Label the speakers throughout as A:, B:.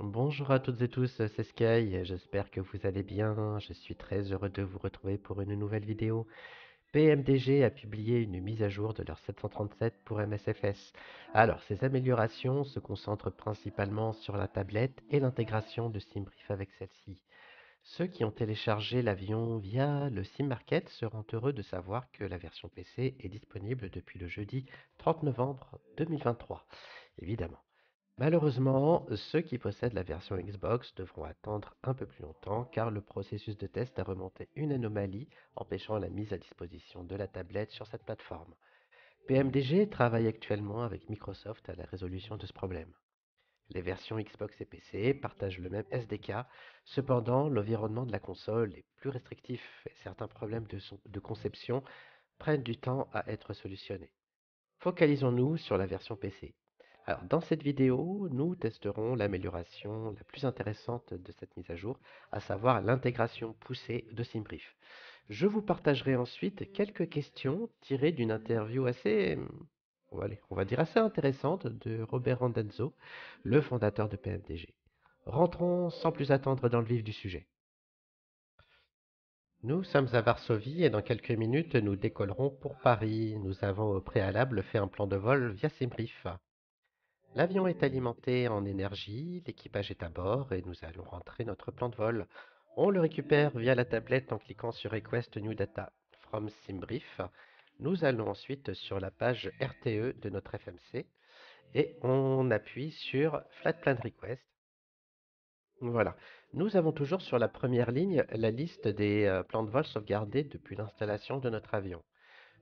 A: Bonjour à toutes et tous, c'est Sky, j'espère que vous allez bien, je suis très heureux de vous retrouver pour une nouvelle vidéo. PMDG a publié une mise à jour de leur 737 pour MSFS. Alors, ces améliorations se concentrent principalement sur la tablette et l'intégration de SimBrief avec celle-ci. Ceux qui ont téléchargé l'avion via le SimMarket seront heureux de savoir que la version PC est disponible depuis le jeudi 30 novembre 2023, évidemment. Malheureusement, ceux qui possèdent la version Xbox devront attendre un peu plus longtemps car le processus de test a remonté une anomalie empêchant la mise à disposition de la tablette sur cette plateforme. PMDG travaille actuellement avec Microsoft à la résolution de ce problème. Les versions Xbox et PC partagent le même SDK, cependant l'environnement de la console est plus restrictif et certains problèmes de, conception prennent du temps à être solutionnés. Focalisons-nous sur la version PC. Alors, dans cette vidéo, nous testerons l'amélioration la plus intéressante de cette mise à jour, à savoir l'intégration poussée de SimBrief. Je vous partagerai ensuite quelques questions tirées d'une interview assez, on va dire assez intéressante de Robert Randenzo, le fondateur de PMDG. Rentrons sans plus attendre dans le vif du sujet. Nous sommes à Varsovie et dans quelques minutes nous décollerons pour Paris. Nous avons au préalable fait un plan de vol via SimBrief. L'avion est alimenté en énergie, l'équipage est à bord et nous allons rentrer notre plan de vol. On le récupère via la tablette en cliquant sur Request New Data from SimBrief. Nous allons ensuite sur la page RTE de notre FMC et on appuie sur Flat Plan Request. Voilà. Nous avons toujours sur la première ligne la liste des euh, plans de vol sauvegardés depuis l'installation de notre avion.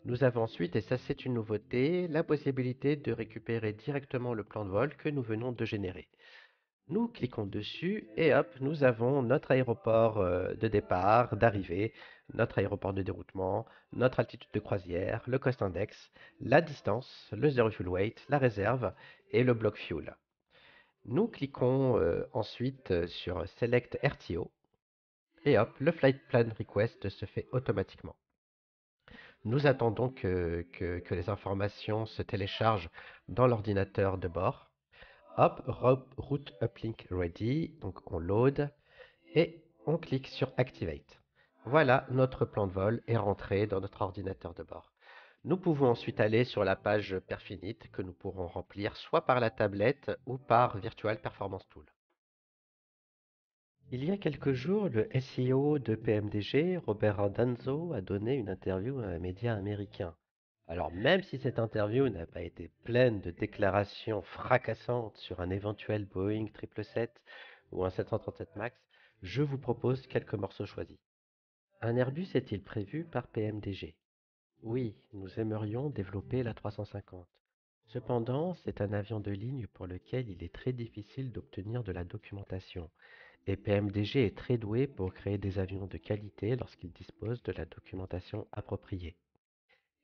A: Nous avons ensuite, et ça c'est une nouveauté, la possibilité de récupérer directement le plan de vol que nous venons de générer. Nous cliquons dessus et hop, nous avons notre aéroport euh, de départ, d'arrivée, notre aéroport de déroutement, notre altitude de croisière, le cost index, la distance, le zero fuel weight, la réserve et le bloc fuel. Nous cliquons euh, ensuite euh, sur Select RTO et hop, le flight plan request se fait automatiquement. Nous attendons que, les informations se téléchargent dans l'ordinateur de bord. Hop, route uplink ready. Donc on load et on clique sur activate. Voilà, notre plan de vol est rentré dans notre ordinateur de bord. Nous pouvons ensuite aller sur la page Perfinite que nous pourrons remplir soit par la tablette ou par Virtual Performance Tool. Il y a quelques jours, le SEO de PMDG, Robert Randanzo, a donné une interview à un média américain. Alors même si cette interview n'a pas été pleine de déclarations fracassantes sur un éventuel Boeing 777 ou un 737 MAX, je vous propose quelques morceaux choisis. Un Airbus est-il prévu par PMDG Oui, nous aimerions développer la 350. Cependant, c'est un avion de ligne pour lequel il est très difficile d'obtenir de la documentation et PMDG est très doué pour créer des avions de qualité lorsqu'il dispose de la documentation appropriée.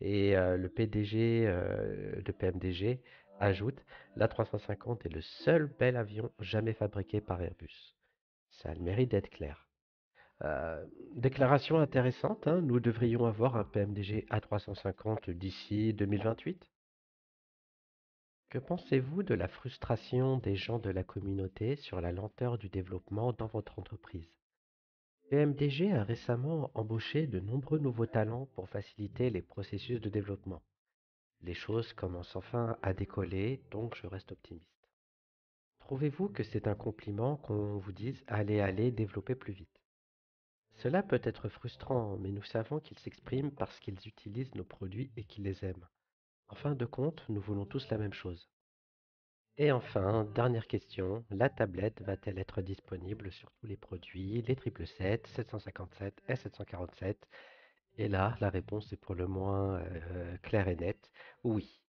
A: Et euh, le PDG euh, de PMDG ajoute l'A350 est le seul bel avion jamais fabriqué par Airbus. Ça a le mérite d'être clair. Euh, déclaration intéressante, hein, nous devrions avoir un PMDG A350 d'ici 2028 que pensez-vous de la frustration des gens de la communauté sur la lenteur du développement dans votre entreprise? PMDG a récemment embauché de nombreux nouveaux talents pour faciliter les processus de développement. Les choses commencent enfin à décoller, donc je reste optimiste. Trouvez-vous que c'est un compliment qu'on vous dise allez, allez, développer plus vite Cela peut être frustrant, mais nous savons qu'ils s'expriment parce qu'ils utilisent nos produits et qu'ils les aiment. En fin de compte, nous voulons tous la même chose. Et enfin, dernière question, la tablette va-t-elle être disponible sur tous les produits, les 777, 757 et 747 Et là, la réponse est pour le moins euh, claire et nette, oui.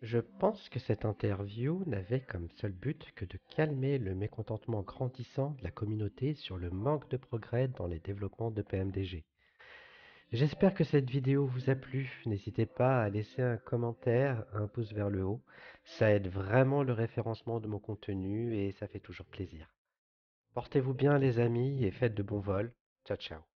A: Je pense que cette interview n'avait comme seul but que de calmer le mécontentement grandissant de la communauté sur le manque de progrès dans les développements de PMDG. J'espère que cette vidéo vous a plu. N'hésitez pas à laisser un commentaire, un pouce vers le haut. Ça aide vraiment le référencement de mon contenu et ça fait toujours plaisir. Portez-vous bien les amis et faites de bons vols. Ciao ciao.